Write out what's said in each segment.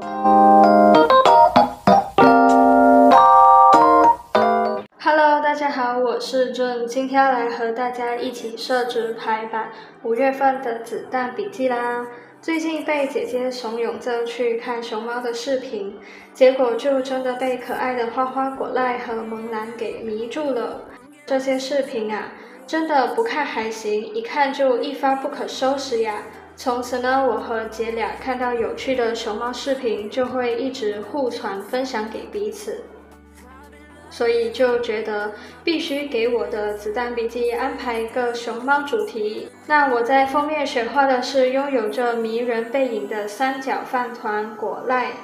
Hello，大家好，我是正，今天来和大家一起设置排版五月份的子弹笔记啦。最近被姐姐怂恿着去看熊猫的视频，结果就真的被可爱的花花果赖和萌兰给迷住了。这些视频啊，真的不看还行，一看就一发不可收拾呀。从此呢，我和姐俩看到有趣的熊猫视频，就会一直互传分享给彼此。所以就觉得必须给我的子弹笔记安排一个熊猫主题。那我在封面选画的是拥有着迷人背影的三角饭团果赖，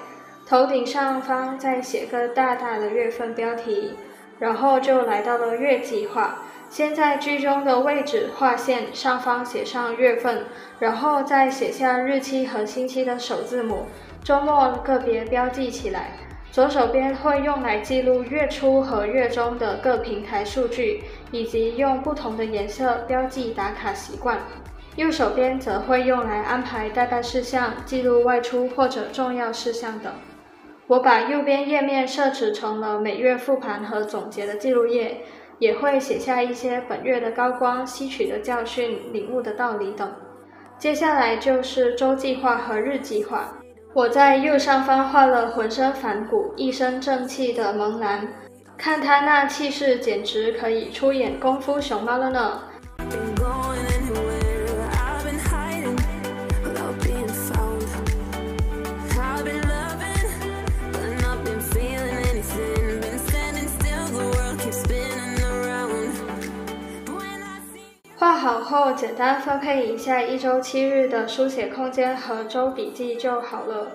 头顶上方再写个大大的月份标题，然后就来到了月计划。先在居中的位置划线，上方写上月份，然后再写下日期和星期的首字母，周末个别标记起来。左手边会用来记录月初和月中的各平台数据，以及用不同的颜色标记打卡习惯。右手边则会用来安排待办事项、记录外出或者重要事项等。我把右边页面设置成了每月复盘和总结的记录页，也会写下一些本月的高光、吸取的教训、领悟的道理等。接下来就是周计划和日计划。我在右上方画了浑身反骨、一身正气的萌男，看他那气势，简直可以出演功夫熊猫了呢。画好后，简单分配一下一周七日的书写空间和周笔记就好了。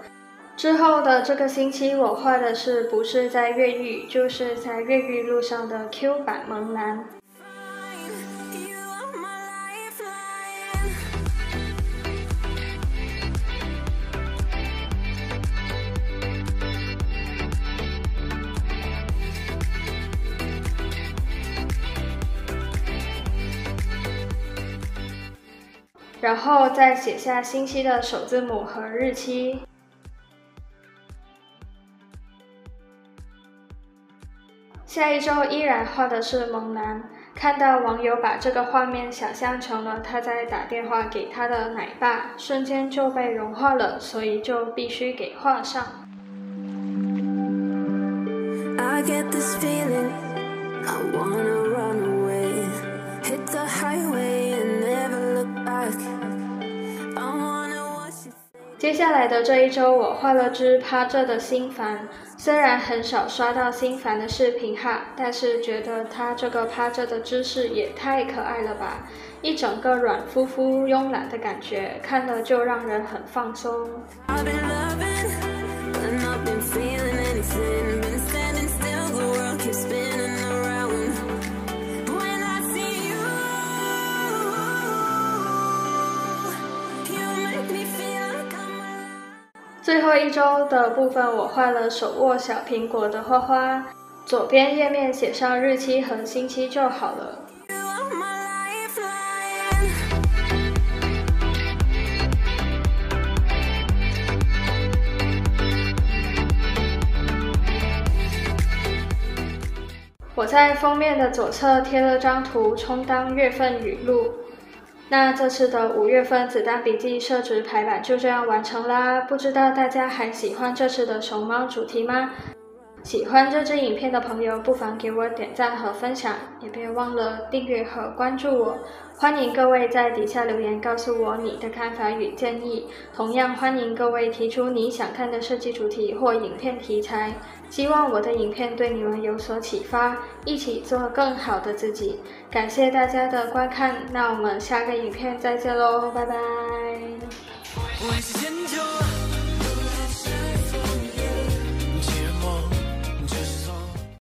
之后的这个星期，我画的是不是在越狱，就是在越狱路上的 Q 版萌男。然后再写下星期的首字母和日期。下一周依然画的是猛男，看到网友把这个画面想象成了他在打电话给他的奶爸，瞬间就被融化了，所以就必须给画上。I get this feeling, I wanna run away, 接下来的这一周，我画了只趴着的心烦。虽然很少刷到心烦的视频哈，但是觉得它这个趴着的姿势也太可爱了吧！一整个软乎乎、慵懒的感觉，看了就让人很放松。最后一周的部分，我画了手握小苹果的花花，左边页面写上日期和星期就好了。我在封面的左侧贴了张图，充当月份语录。那这次的五月份子弹笔记设置排版就这样完成啦，不知道大家还喜欢这次的熊猫主题吗？喜欢这支影片的朋友，不妨给我点赞和分享，也别忘了订阅和关注我。欢迎各位在底下留言告诉我你的看法与建议，同样欢迎各位提出你想看的设计主题或影片题材。希望我的影片对你们有所启发，一起做更好的自己。感谢大家的观看，那我们下个影片再见喽，拜拜。